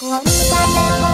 こんな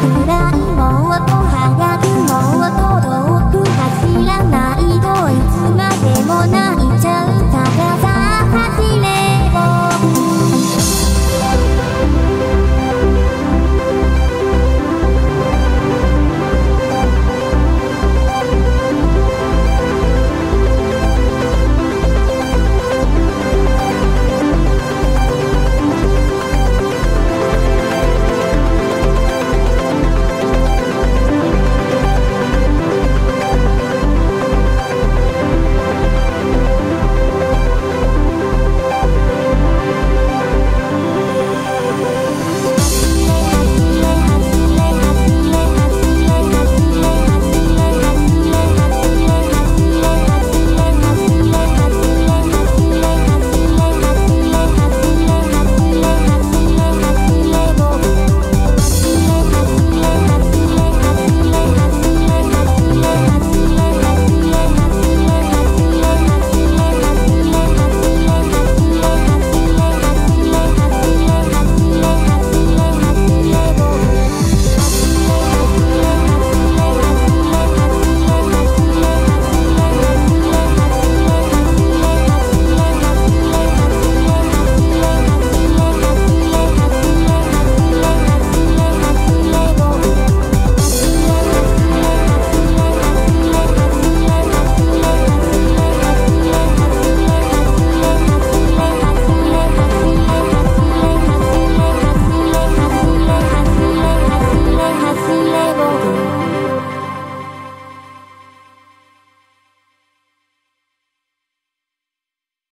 but I